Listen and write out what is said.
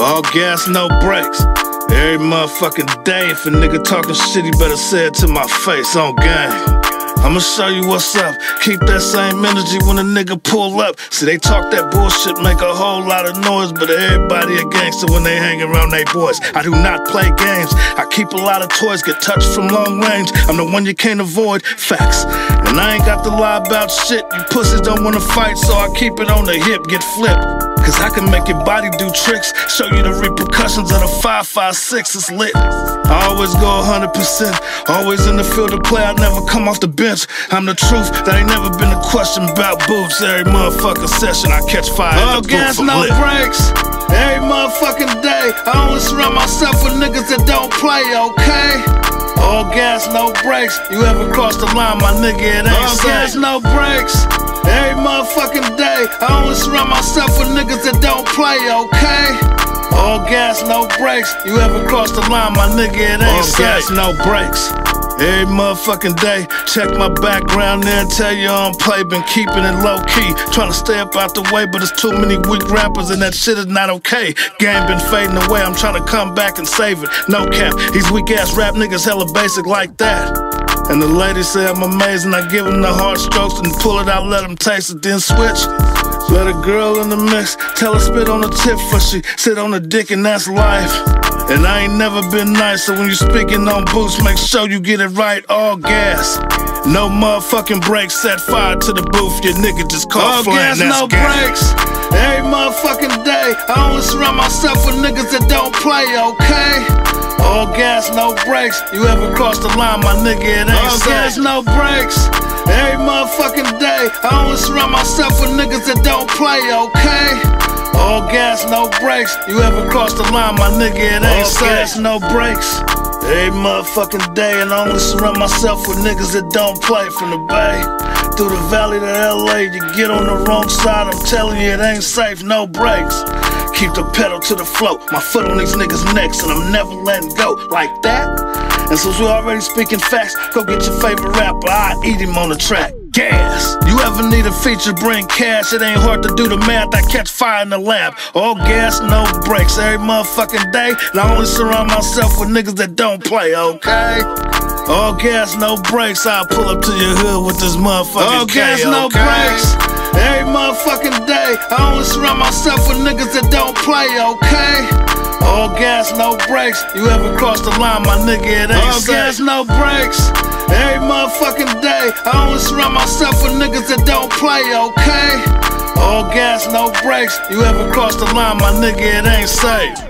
All gas, no brakes. Every motherfucking day, if a nigga talking shit, he better say it to my face on game. I'ma show you what's up. Keep that same energy when a nigga pull up. See, they talk that bullshit, make a whole lot of noise, but everybody a gangster when they hang around they boys. I do not play games. I keep a lot of toys, get touched from long range. I'm the one you can't avoid. Facts. And I ain't got to lie about shit. You pussies don't wanna fight, so I keep it on the hip, get flipped. Cause I can make your body do tricks, show you the repercussions of the 556, it's lit. I always go 100%, always in the field of play, I never come off the bench. I'm the truth, that ain't never been a question about boots. Every motherfucking session, I catch fire. No gas, no lit. brakes. Every motherfucking day, I only surround myself with niggas that don't play, okay? All gas, no brakes. You ever cross the line, my nigga, it ain't All safe. gas, no brakes. Every motherfucking day, I only surround myself with niggas that don't play, okay? All gas, no brakes. You ever cross the line, my nigga, it ain't All safe. gas, no brakes. Every motherfucking day, check my background there and tell you I don't play. Been keeping it low key, trying to stay up out the way, but it's too many weak rappers and that shit is not okay. Game been fading away, I'm trying to come back and save it. No cap, these weak ass rap niggas hella basic like that. And the ladies say I'm amazing. I give them the hard strokes and pull it out, let them taste it, then switch. Let a girl in the mix, tell her spit on the tip for she sit on the dick and that's life. And I ain't never been nice, so when you speaking on boots, make sure you get it right, all gas. No motherfucking brakes, set fire to the booth, your nigga just caught all flying, gas, no gas. brakes. Every motherfucking day, I only surround myself with niggas that don't play, okay? All gas, no brakes. You ever cross the line, my nigga, it ain't All safe. gas, no brakes. Every motherfucking day, I only surround myself with niggas that don't play, okay? All gas, no brakes. You ever cross the line, my nigga, it ain't All safe. gas, no brakes. Every motherfucking day, and I only surround myself with niggas that don't play from the bay. Through the valley to LA, you get on the wrong side, I'm telling you, it ain't safe, no brakes. Keep the pedal to the flow, my foot on these niggas' necks, and I'm never letting go like that. And since we're already speaking facts, go get your favorite rapper, I eat him on the track. Gas. You ever need a feature, bring cash. It ain't hard to do the math. I catch fire in the lab. All gas, no brakes, every motherfucking day. And I only surround myself with niggas that don't play, okay? All gas, no brakes. I'll pull up to your hood with this motherfucking All gas, K, no okay? brakes. Every motherfucking day, I only surround myself with niggas that don't play, okay? All gas, no brakes. You ever cross the line, my nigga, it ain't safe. All safe. gas, no brakes. Every motherfucking day, I only surround myself with niggas that don't play, okay? All gas, no brakes. You ever cross the line, my nigga, it ain't safe.